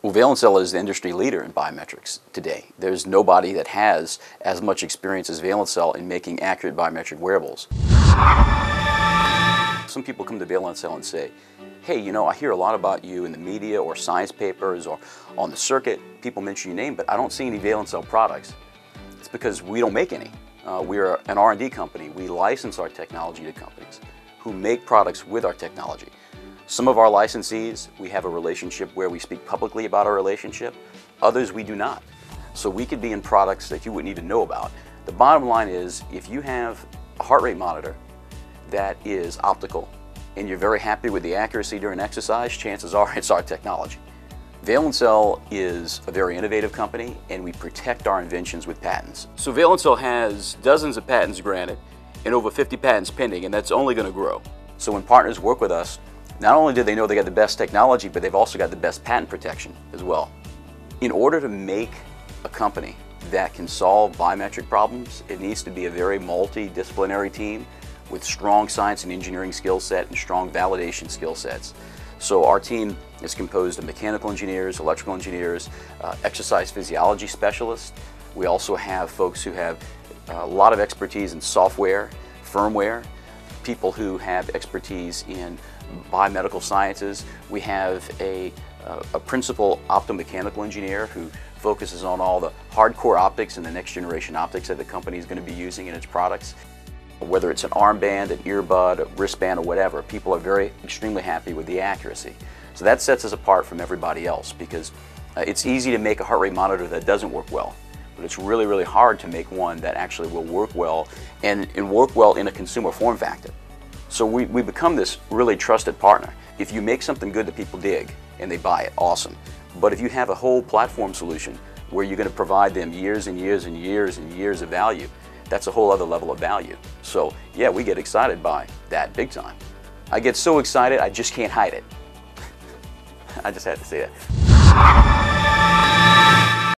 Well, Valencell is the industry leader in biometrics today. There's nobody that has as much experience as Valencell in making accurate biometric wearables. Some people come to Valencell and say, hey, you know, I hear a lot about you in the media or science papers or on the circuit. People mention your name, but I don't see any Valencell products. It's because we don't make any. Uh, we're an R&D company. We license our technology to companies who make products with our technology. Some of our licensees, we have a relationship where we speak publicly about our relationship. Others, we do not. So we could be in products that you wouldn't even know about. The bottom line is, if you have a heart rate monitor that is optical and you're very happy with the accuracy during exercise, chances are it's our technology. Valencell is a very innovative company and we protect our inventions with patents. So Valencell has dozens of patents granted and over 50 patents pending and that's only going to grow. So when partners work with us, not only do they know they got the best technology, but they've also got the best patent protection as well. In order to make a company that can solve biometric problems, it needs to be a very multidisciplinary team with strong science and engineering skill set and strong validation skill sets. So our team is composed of mechanical engineers, electrical engineers, uh, exercise physiology specialists. We also have folks who have a lot of expertise in software, firmware, people who have expertise in biomedical sciences. We have a, uh, a principal optomechanical engineer who focuses on all the hardcore optics and the next generation optics that the company is going to be using in its products. Whether it's an armband, an earbud, a wristband, or whatever, people are very extremely happy with the accuracy. So that sets us apart from everybody else because uh, it's easy to make a heart rate monitor that doesn't work well but it's really, really hard to make one that actually will work well and, and work well in a consumer form factor. So we, we become this really trusted partner. If you make something good that people dig and they buy it, awesome. But if you have a whole platform solution where you're going to provide them years and years and years and years of value, that's a whole other level of value. So yeah, we get excited by that big time. I get so excited, I just can't hide it. I just had to say that.